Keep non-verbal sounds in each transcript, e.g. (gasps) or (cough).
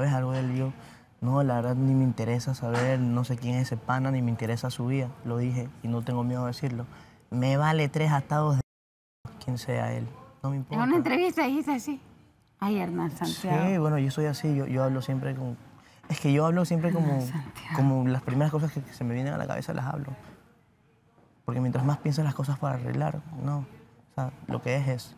¿sabes algo de él? Yo, no, la verdad ni me interesa saber, no sé quién es ese pana, ni me interesa su vida. Lo dije y no tengo miedo de decirlo. Me vale tres atados de quien sea él. No me En importa. una entrevista dijiste así. Ay, Hernán Santiago. Sí, bueno, yo soy así, yo, yo hablo siempre como... Es que yo hablo siempre como, Santiago. como las primeras cosas que, que se me vienen a la cabeza las hablo. Porque mientras más piensas las cosas para arreglar, no. O sea, lo que es es.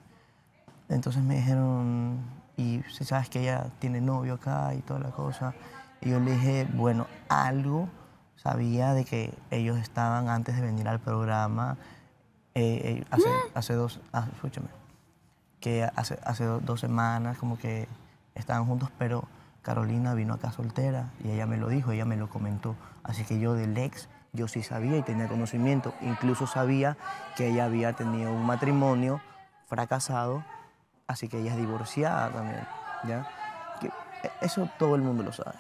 Entonces me dijeron, y sabes que ella tiene novio acá y toda la cosa. Y yo le dije, bueno, algo sabía de que ellos estaban antes de venir al programa, eh, eh, hace, hace dos, ah, escúchame, que hace, hace do- dos semanas como que estaban juntos, pero Carolina vino acá soltera y ella me lo dijo, ella me lo comentó. Así que yo del ex, yo sí sabía y tenía conocimiento. Incluso sabía que ella había tenido un matrimonio fracasado, así que ella es divorciada también, ¿ya? Que e- eso todo el mundo lo sabe,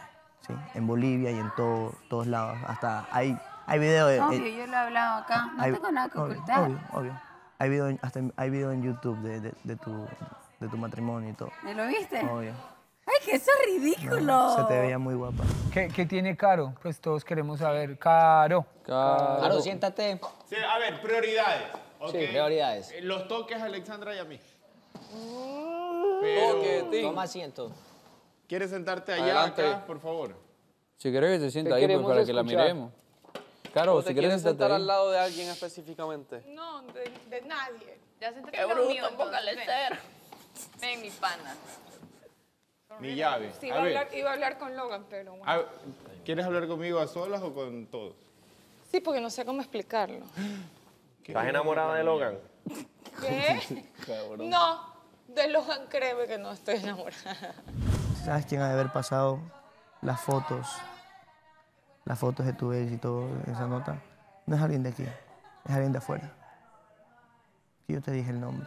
¿sí? En Bolivia y en todo, todos lados. Hasta hay, hay video de... Obvio, eh, yo lo he hablado acá. No hay- tengo nada que obvio, ocultar. Obvio, obvio. Hay video, en- hasta hay video en YouTube de, de- de tu, de tu matrimonio y todo. ¿Me lo viste? Obvio. Ay, que eso es ridículo. Se te veía muy guapa. ¿Qué, qué tiene Caro? Pues todos queremos saber. Caro. Claro, siéntate. Sí, a ver, prioridades. Sí, prioridades. Eh, Los toques a Alexandra y a mí. Pero, Toma asiento. ¿quieres sentarte allá, Adelante. acá, por favor? Si quieres que se sienta ahí pues, para que la miremos. Claro, ¿O si te quieres quieres sentar ahí. al lado de alguien específicamente? No, de, de nadie. Ya senté Qué bruto, póngale cero. Ven, mi pana. Mi llave. Sí, iba a, hablar, iba a hablar con Logan, pero bueno. a- ¿quieres hablar conmigo a solas o con todos? Sí, porque no sé cómo explicarlo. (gasps) ¿Estás enamorada de Logan? ¿Qué? (laughs) no, de Logan créeme que no estoy enamorada. ¿Sabes quién ha de haber pasado las fotos? Las fotos de tu ex y todo, esa nota. No es alguien de aquí, es alguien de afuera. Y yo te dije el nombre.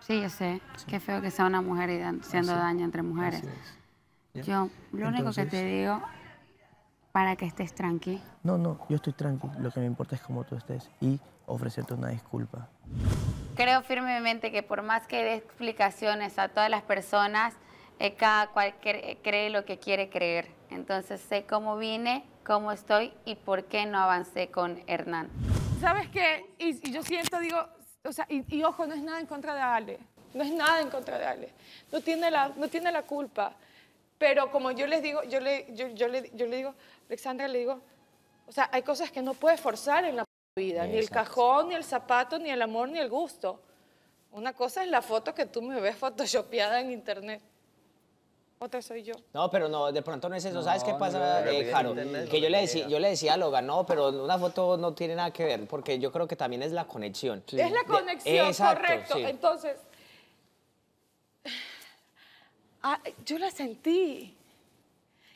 Sí, yo sé. Qué feo que sea una mujer y haciendo daño entre mujeres. así es. Yo, lo único que te digo, para que estés tranqui, No, no, yo estoy tranquilo. Lo que me importa es cómo tú estés y ofrecerte una disculpa. Creo firmemente que por más que dé explicaciones a todas las personas, eh, cada cual cre- eh, cree lo que quiere creer. Entonces sé cómo vine, cómo estoy y por qué no avancé con Hernán. ¿Sabes qué? Y, y yo siento, digo, o sea, y, y ojo, no es nada en contra de Ale. No es nada en contra de Ale. No tiene la, no tiene la culpa. Pero como yo les digo, yo le, yo, yo le, yo le digo, Alexandra, le digo, o sea, hay cosas que no puedes forzar en la vida. Ni el cajón, ni el zapato, ni el amor, ni el gusto. Una cosa es la foto que tú me ves photoshopeada en internet. Otra soy yo. No, pero no, de pronto no es eso. ¿Sabes qué pasa, no, eh, internet, Que yo le, decía, yo le decía a Logan, no, pero una foto no tiene nada que ver, porque yo creo que también es la conexión. Es la De- conexión, exacto, correcto. sí. Entonces, (sighs) ah, yo la sentí.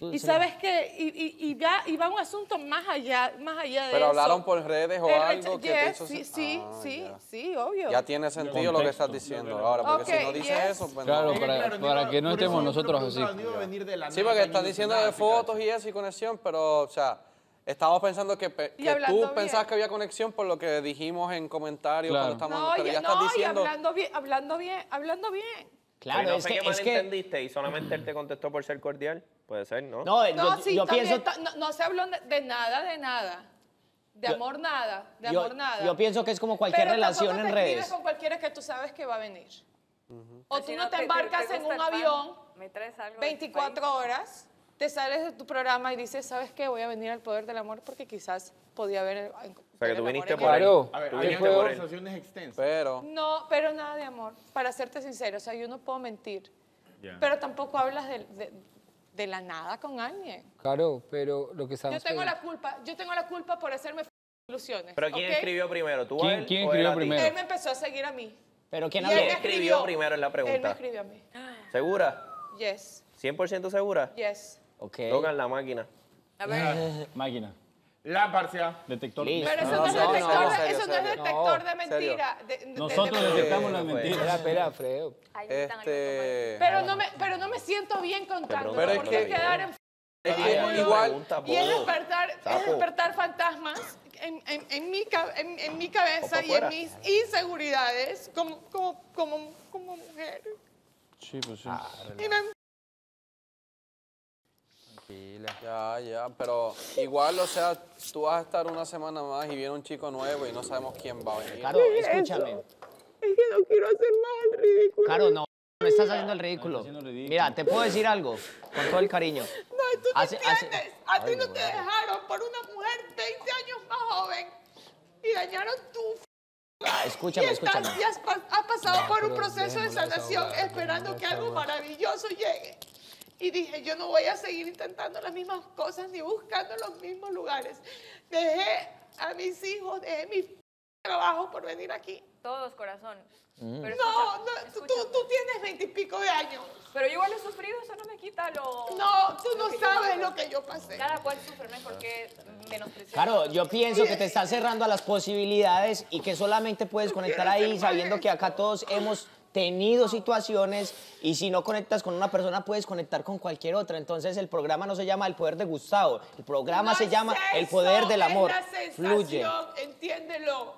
Y sabes que y, y, y va, y va un asunto más allá, más allá de ¿Pero eso. hablaron por redes o El algo que te yes, hizo Sí, sí, Ah, sí, ya. sí, obvio. Ya tiene sentido lo que estás diciendo ahora, porque si no dices yes. eso, pues Claro, no. para, Claro, para iba- que no estemos nosotros así. no iba Sí, porque estás diciendo de fotos y eso y conexión, pero, o sea, estamos pensando que, pe- Y que tú bien. pensabas que había conexión por lo que dijimos en comentarios Claro. cuando estamos, No, pero y, ya no, estás y diciendo... hablando bien, hablando bien, hablando bien. Claro, es que, es que entendiste y solamente él te contestó por ser cordial. Puede ser, ¿no? no, eh, No, yo, sí, yo pienso, no, no se habló de, nada, de nada. De Yo- amor nada, de yo, amor nada. yo pienso que es como cualquier Pero relación en te escribes redes. con cualquiera que tú sabes que va a venir. O tú Si no te te- embarcas te en un avión Me traes algo de tu 24 horas, te sales de tu programa y dices, ¿sabes qué? Voy a venir al poder del amor porque quizás podía haber... O sea, que tú viniste por ahí. Claro. A ver, Tú viniste por él. conversaciones extensas. Pero, No, pero nada de amor, para serte sincero. O sea, yo no puedo mentir. Ya. Pero tampoco hablas de, de- de la nada con alguien. Claro, pero lo que Yo estamos tengo la culpa, yo tengo la culpa por hacerme f- ilusiones. Pero ¿quién ¿ok? escribió primero? ¿Tú a ¿Quién- él quién o él escribió a ti? primero? Él me empezó a seguir a mí. Pero ¿quién Y él me habló? escribió primero en la Él me pregunta? escribió a mí. ¿Segura? Yes, ¿100% segura? yes. Ok. Logan la máquina. A ver, (laughs) Máquina. Lámparcia. Detector. Listo. Pero eso No, no, es no, detector, no, de, serio, eso no es serio. detector de mentira. de- de- Nosotros de- detectamos las. Espera, mentiras. espera, ahí están este... Pero no, me, pero no me siento bien contándolo, Pero es porque que- quedar en... Es que igual, Y es despertar, es despertar fantasmas en, en- en mi, ca- en, en mi cabeza y en mis inseguridades como, como, como, como mujer. Sí, pues sí. Y me Ya, ya, pero igual, o sea, tú vas a estar una semana más y viene un chico nuevo y no sabemos quién va a venir. Caro, escúchame. Es que no quiero hacer más el ridículo. Caro, no, no estás haciendo el ridículo. Mira, te puedo decir algo, con todo el cariño. (laughs) No, tú no Hace- hace- entiendes. A ti no no, te dejaron por una mujer 20 años más joven y dañaron tu Ah, Escúchame, y estás- escúchame. y has, has pasado por un proceso de sanación esperando que algo maravilloso llegue. Y dije, yo no voy a seguir intentando las mismas cosas ni buscando los mismos lugares. Dejé a mis hijos, dejé mi trabajo por venir aquí. Todos, corazón. Mm. Pero No, escucha- no, tú, escucha. tú tienes veintipico de años. Pero yo igual he sufrido, eso no me quita lo... No, tú lo no sabes lo que yo pasé. Cada cual sufre, no hay por qué menospreciar. Caro, yo pienso que te estás cerrando a las posibilidades y que solamente puedes conectar ahí sabiendo que acá todos hemos tenido situaciones y si no conectas con una persona puedes conectar con cualquier otra. Entonces el programa no se llama El Poder de Gustavo, el programa No se es llama El Poder del Amor. Es la Fluye. sensación, entiéndelo.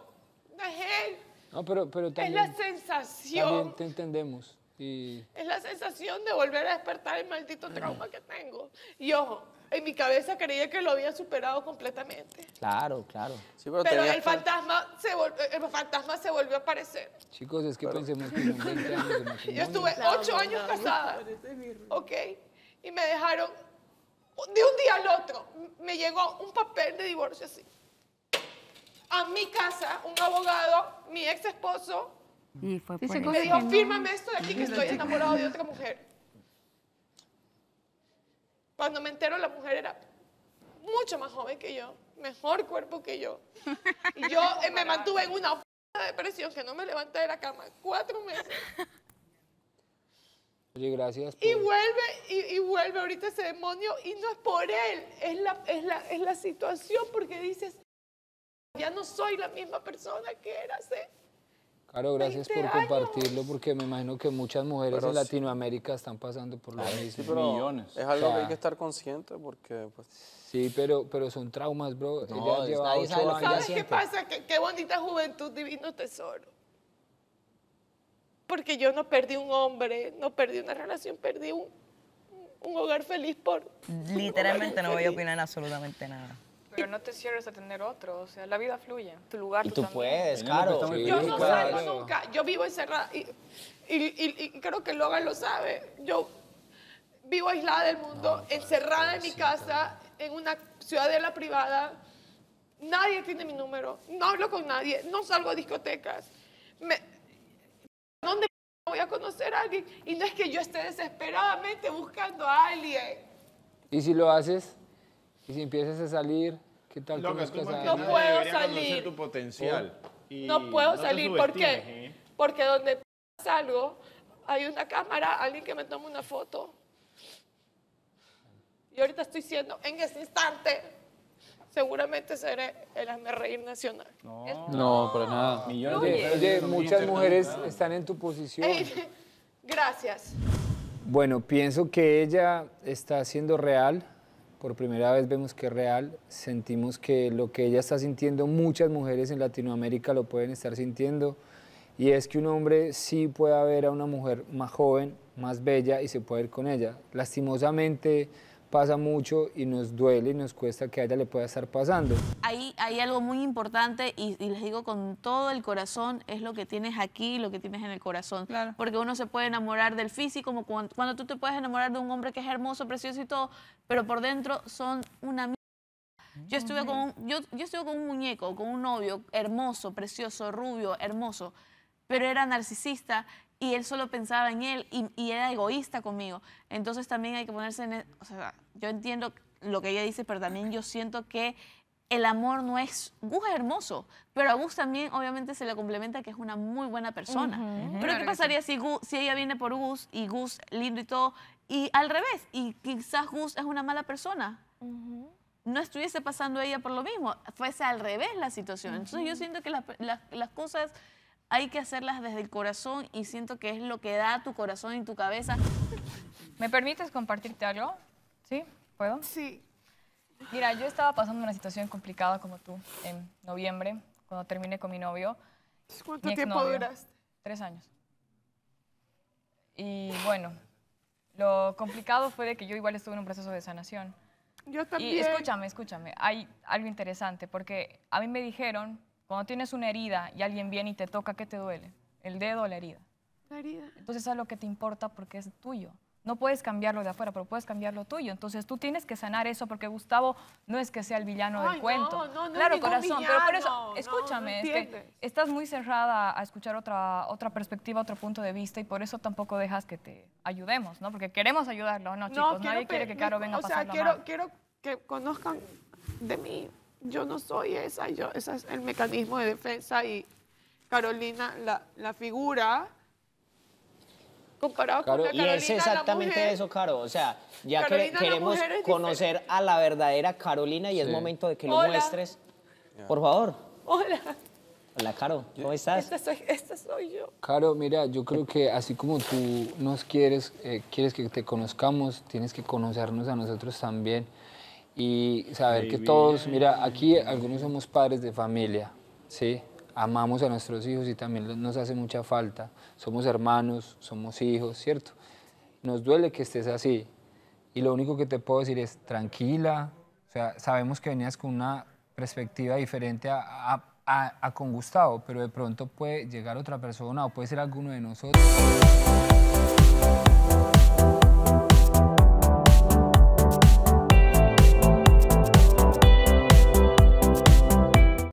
No es él, No, pero, pero es también, la también sensación. te entendemos. Y Es la sensación de volver a despertar el maldito trauma (clears throat) que tengo. Y ojo, en mi cabeza creía que lo había superado completamente. Claro, claro. Sí, pero, el fantasma, se vol- el fantasma se volvió a aparecer. chicos, es que pensemos que son 20 años de (laughs) Yo estuve ocho años casada, ¿ok? Y me dejaron, de un día al otro, me llegó un papel de divorcio así. A mi casa, un abogado, mi ex esposo, Y fue por me eso. dijo, fírmame esto de aquí que estoy enamorado de otra mujer. Cuando me entero, la mujer era mucho más joven que yo, mejor cuerpo que yo. Y yo eh, me mantuve en una f- depresión que no me levanté de la cama cuatro meses. Oye, gracias por... Y vuelve, y, y vuelve ahorita ese demonio, y no es por él, es la, es la, es la situación, porque dices, ya no soy la misma persona que era hace. Caro, gracias 20 por años. compartirlo, porque me imagino que muchas mujeres Pero en sí. Latinoamérica están pasando por lo mismo. Sí, pero Millones. es algo que O sea, hay que estar consciente porque, pues, Sí, pero, pero son traumas, bro. No, Ella es- lleva nadie sabe ocho lo que ella años. ¿Sabes qué pasa? Que- qué bonita juventud, divino tesoro. Porque yo no perdí un hombre, no perdí una relación, perdí un, un hogar feliz por... Literalmente no voy a opinar absolutamente nada. Pero no te cierres a tener otro, o sea, la vida fluye. Tu lugar, Y tú también. puedes, está muy Yo Sí, no claro. salgo nunca, yo vivo encerrada y, y, y- y creo que Logan lo sabe. Yo vivo aislada del mundo, encerrada en mi casa, en una ciudadela privada. Nadie tiene mi número, no hablo con nadie, no salgo a discotecas. Me- ¿Dónde voy a conocer a alguien? Y no es que yo esté desesperadamente buscando a alguien. Y si lo haces, y si empiezas a salir, ¿qué tal Loca, tú No puedo salir. conocer tu potencial. Y No puedo salir, ¿por qué? ¿eh? Porque donde salgo hay una cámara, alguien que me toma una foto. Y ahorita estoy siendo, en ese instante, seguramente seré el hazme reír nacional. No, para nada. Millones Oye, de muchas mujeres están en tu posición. Ey, (laughs) gracias. Bueno, pienso que ella está siendo real. Por primera vez vemos que es real. Sentimos que lo que ella está sintiendo, muchas mujeres en Latinoamérica lo pueden estar sintiendo. Y es que un hombre sí puede ver a una mujer más joven, más bella y se puede ir con ella. Lastimosamente pasa mucho y nos duele y nos cuesta que a ella le pueda estar pasando. Hay, hay algo muy importante y, y les digo con todo el corazón, es lo que tienes aquí, lo que tienes en el corazón. Claro. Porque uno se puede enamorar del físico, como cuando, cuando tú te puedes enamorar de un hombre que es hermoso, precioso y todo, pero por dentro son una mierda. Yo estuve, con un, yo, yo estuve con un muñeco, con un novio hermoso, precioso, rubio, hermoso, pero era narcisista y él solo pensaba en él y, y era egoísta conmigo. Entonces también hay que ponerse en... e- O sea, yo entiendo lo que ella dice, pero también yo siento que el amor no es... Gus es hermoso, pero a Gus también obviamente se le complementa que es una muy buena persona. Pero Claro ¿qué pasaría si, Gus- si ella viene por Gus y Gus lindo y todo, y al revés, y quizás Gus es una mala persona? no estuviese pasando ella por lo mismo, fuese al revés la situación. Entonces yo siento que las, las- las cosas hay que hacerlas desde el corazón y siento que es lo que da tu corazón y tu cabeza. ¿Me permites compartirte algo? ¿Sí? ¿Puedo? Sí. Mira, yo estaba pasando una situación complicada como tú en noviembre, cuando terminé con mi novio. ¿Cuánto mi tiempo duraste? Tres años. Y bueno, Lo complicado fue de que yo igual estuve en un proceso de sanación. Yo Y también. escúchame, escúchame, hay algo interesante, porque a mí me dijeron, cuando tienes una herida y alguien viene y te toca, ¿qué te duele? ¿El dedo o la herida? La herida. Entonces es lo que te importa porque es tuyo. No puedes cambiarlo de afuera, pero puedes cambiar lo tuyo. Entonces tú tienes que sanar eso porque Gustavo no es que sea el villano Ay, del cuento. no, no, claro, corazón, pero por eso, escúchame, es que estás muy cerrada a escuchar otra, otra perspectiva, otro punto de vista y por eso tampoco dejas que te ayudemos, ¿no? Porque queremos ayudarlo, ¿no, chicos? Nadie quiere que Caro venga a O sea, pasarlo quiero, mal. quiero que conozcan de mí. Yo no soy esa, yo, ese es el mecanismo de defensa y Carolina, la, la figura, comparado Caro, con la Y Carolina, es la exactamente mujer, eso, Caro. O sea, ya que Carolina, queremos es conocer a la verdadera Carolina y es momento de que lo Hola. muestres. Por favor. Hola, Hola, Caro. ¿Cómo estás? esta soy, esta soy yo. Caro, mira, yo creo que así como tú nos quieres, eh, quieres que te conozcamos, tienes que conocernos a nosotros también y saber que todos, mira, aquí algunos somos padres de familia, ¿sí? Amamos a nuestros hijos y también nos hace mucha falta. Somos hermanos, somos hijos, ¿cierto? Nos duele que estés así y lo único que te puedo decir es tranquila, o sea, sabemos que venías con una perspectiva diferente a, a- a- a con Gustavo, pero de pronto puede llegar otra persona o puede ser alguno de nosotros.